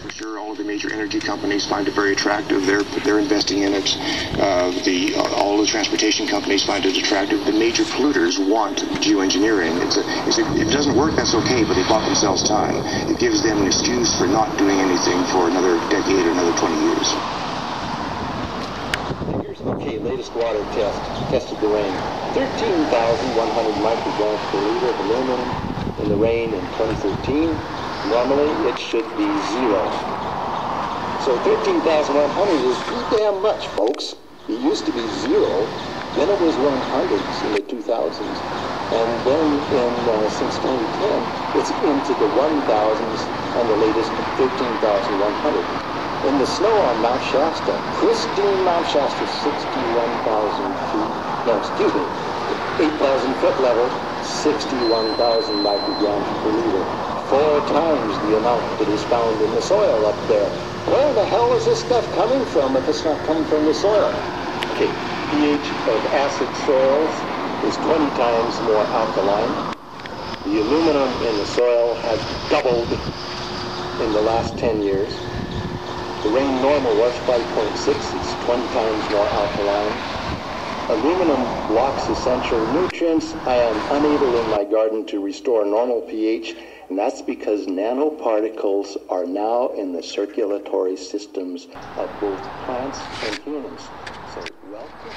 for sure. All of the major energy companies find it very attractive. They're they're investing in it. Uh, the uh, all the transportation companies find it attractive. The major polluters want geoengineering. It's a, it's a, if it doesn't work, that's okay, but they bought themselves time. It gives them an excuse for not doing anything for another decade or another 20 years. Okay, latest water test. Tested the rain. 13,100 micrograms per liter of aluminum in the rain in 2013. Normally, it should be zero. So 13,100 is pretty damn much, folks. It used to be zero, then it was 100s in the 2000s, and then in uh, since 2010, it's into the 1000s and the latest 13,100. In the snow on Mount Shasta, pristine Mount Shasta, 61,000 feet, no, excuse me, 8,000 foot level, 61,000 micrograms per liter. Four times the amount that is found in the soil up there. Where the hell is this stuff coming from if it's not coming from the soil? Okay, pH of acid soils is 20 times more alkaline. The aluminum in the soil has doubled in the last 10 years. The rain normal was 5.6, it's 20 times more alkaline. Aluminum blocks essential nutrients. I am unable in my garden to restore normal pH and that's because nanoparticles are now in the circulatory systems of both plants and humans. So welcome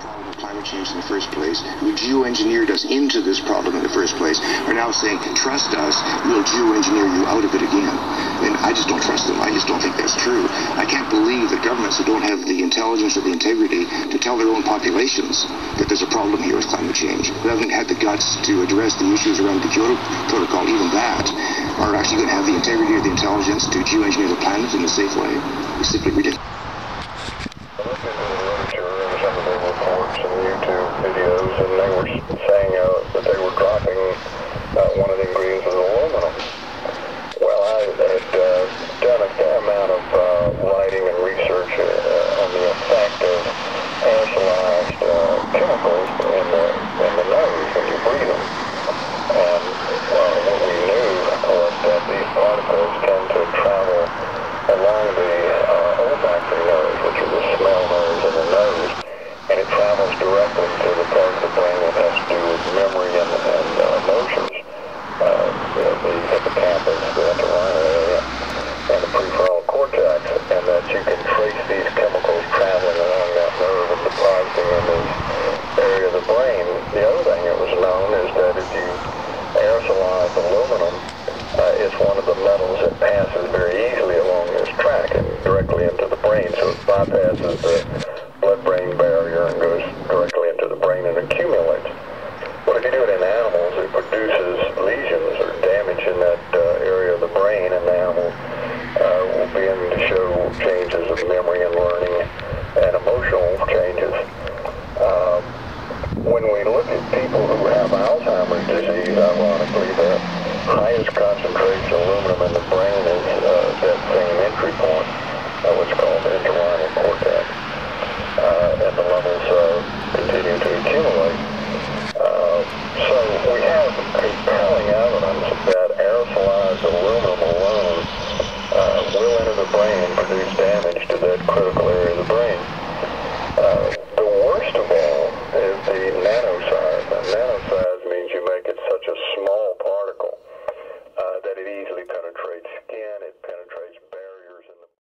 problem of climate change in the first place, who geoengineered us into this problem in the first place, are now saying, trust us, we'll geoengineer you out of it again. And I just don't trust them. I just don't think that's true. I can't believe that governments who don't have the intelligence or the integrity to tell their own populations that there's a problem here with climate change, who haven't had the guts to address the issues around the Kyoto Protocol, even that, are actually going to have the integrity or the intelligence to geoengineer the planet in a safe way. It's simply ridiculous. videos, and they were saying uh, that they were dropping uh, one of the ingredients was aluminum. Well, I had uh, done a fair amount of uh, writing and research uh, on the effect of aerosolized uh, chemicals in the, in the nose when you breathe them. And uh, what we knew was that these particles tend to travel along the olfactory nerve, which is the smell nerves in the nose, and it travels directly to the part of the brain that has to do with memory and, and uh, emotions. Uh, the, the hippocampus, the entorhinal area, and the prefrontal cortex, and that you can trace these chemicals traveling along that nerve and depositing in this area of the brain. The other thing that was known is that if you aerosolize aluminum, uh, it's one of the metals that passes very easily along this track and directly into the brain, so it bypasses the blood-brain barrier and goes directly into the brain and accumulates. But if you do it in animals, it produces lesions or damage in that uh, area of the brain, and the animal uh, will begin to show changes of memory and learning and emotional changes. Um, when we look at people who have Alzheimer's disease, ironically, the highest concentration of aluminum in the brain is uh, that same entry point, uh, what's called the entorhinal cortex uh, and the levels uh, continue to accumulate. Uh, so we have compelling evidence that aerosolized aluminum alone uh, will enter the brain and produce damage to critical